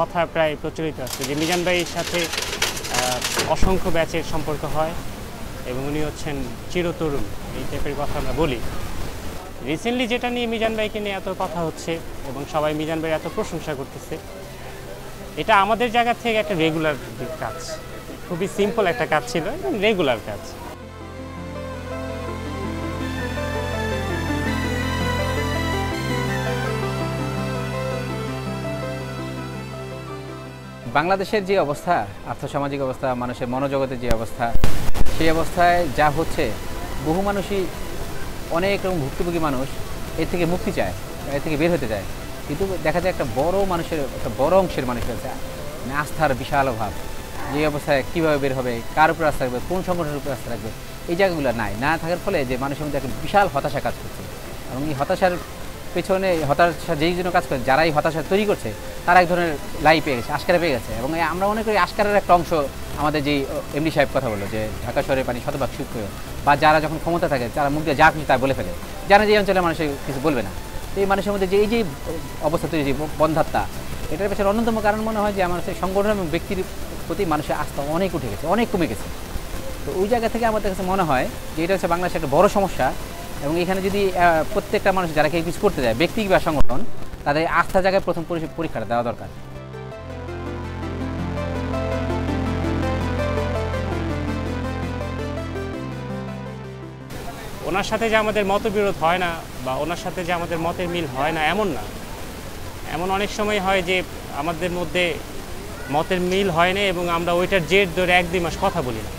কথা প্রায় প্রচলিত আছে যে মিজান ভাইয়ের সাথে অসংখ্য ব্যাচের সম্পর্ক হয় এবং উনি হচ্ছেন চিরতরুণ, এই টাইপের কথা আমরা বলি। রিসেন্টলি যেটা নিয়ে মিজান ভাইকে নিয়ে এত কথা হচ্ছে এবং সবাই মিজান ভাইয়ের এত প্রশংসা করতেছে, এটা আমাদের জায়গা থেকে একটা রেগুলার কাজ। খুবই সিম্পল একটা কাজ ছিল রেগুলার কাজ। বাংলাদেশের যে অবস্থা, আর্থসামাজিক অবস্থা, মানুষের মনোজগতের যে অবস্থা, সেই অবস্থায় যা হচ্ছে, বহু মানুষই, অনেক রকম ভুক্তভোগী মানুষ এর থেকে মুক্তি চায়, এর থেকে বের হতে চায়। কিন্তু দেখা যায় একটা বড় মানুষের, একটা বড় অংশের মানুষের আছে মানে আস্থার বিশাল অভাব। যে অবস্থায় কীভাবে বের হবে, কার উপর আস্থা রাখবে, কোন সংগঠনের উপর আস্থা রাখবে, এই জায়গাগুলো নাই। না থাকার ফলে যে মানুষের মধ্যে একটা বিশাল হতাশা কাজ করছে। এবং এই হতাশার পেছনে, হতাশা যেই জন্য কাজ করে, যারাই হতাশা তৈরি করছে তারা এক ধরনের লাই পেয়ে গেছে, আশকারা পেয়ে গেছে। এবং আমরা মনে করি আশকারের একটা অংশ আমাদের যেই এমডি সাহেব কথা বলল যে ঢাকা শহরে পানি শতভাগ সুখ্য বা যারা যখন ক্ষমতা থাকে, তারা মুখ দিয়ে যা কিছু তা বলে ফেলে। জানে যে এই অঞ্চলের মানুষ কিছু বলবে না। তো এই মানুষের মধ্যে যে, এই যে অবস্থা তৈরি, যে বন্ধাত্মা, এটার পেছনে অন্যতম কারণ মনে হয় যে আমার সেই সংগঠন এবং ব্যক্তির প্রতি মানুষের আস্থা অনেক উঠে গেছে, অনেক কমে গেছে। তো ওই জায়গা থেকে আমাদের কাছে মনে হয় যে এটা হচ্ছে বাংলাদেশের একটা বড় সমস্যা। এবং এখানে যদি প্রত্যেকটা মানুষ যারা কিছু করতে যায় ব্যক্তি বা সংগঠন তাদের আস্থা জায়গায় প্রথম পরি- পরীক্ষাটা দেওয়া দরকার। ওনার সাথে যে আমাদের মতবিরোধ হয় না বা ওনার সাথে যে আমাদের মতের মিল হয় না, এমন না। এমন অনেক সময় হয় যে আমাদের মধ্যে মতের মিল হয় না এবং আমরা ওইটার জেদ ধরে এক দুই মাস কথা বলি না।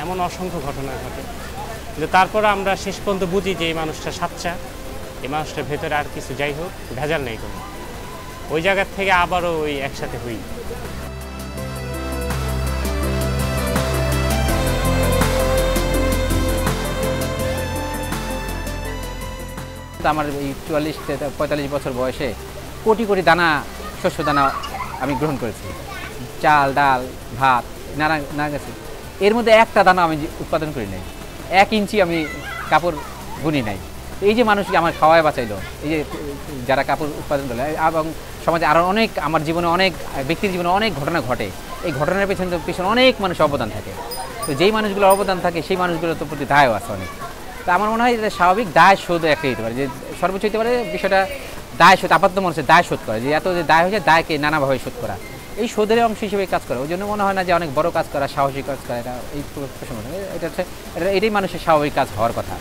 এমন অসংখ্য ঘটনা ঘটে। কিন্তু তারপর আমরা শেষ পর্যন্ত বুঝি যে এই মানুষটা সাচ্চা। এই মানুষটার ভেতরে আর কিছু যাই হোক, ভেজাল নেই কোনো। ওই জায়গার থেকে আবারও ওই একসাথে হই। আমার এই চুয়াল্লিশ পঁয়তাল্লিশ বছর বয়সে কোটি কোটি দানা, শস্য দানা আমি গ্রহণ করেছি। চাল, ডাল, ভাত, নানা নানা গেছে এর মধ্যে একটা দানা আমি উৎপাদন করি নাই। এক ইঞ্চি আমি কাপড় বুনি নাই। এই যে মানুষকে আমার খাওয়ায় বাঁচাইলো, এই যে যারা কাপড় উৎপাদন করল, এবং সমাজে আরও অনেক, আমার জীবনে অনেক, ব্যক্তির জীবনে অনেক ঘটনা ঘটে। এই ঘটনার পেছনে পেছনে অনেক মানুষের অবদান থাকে। তো যেই মানুষগুলোর অবদান থাকে, সেই মানুষগুলোর তো প্রতি দায়ও আছে অনেক। তো আমার মনে হয় এটা স্বাভাবিক দায় শোধ একটা হতে পারে, যে সর্বোচ্চ হতে পারে বিষয়টা দায় শোধ, আপাতত মানুষের দায় শোধ করা, যে এত যে দায় হয়েছে, দায়কে নানাভাবে শোধ করা। এই শোধের অংশ হিসেবে কাজ করা ওই জন্য মনে হয় না যে অনেক বড় কাজ করা, সাহসী কাজ করা, এটা এই প্রসঙ্গ এটা হচ্ছে, এটা, এটাই মানুষের স্বাভাবিক কাজ হওয়ার কথা।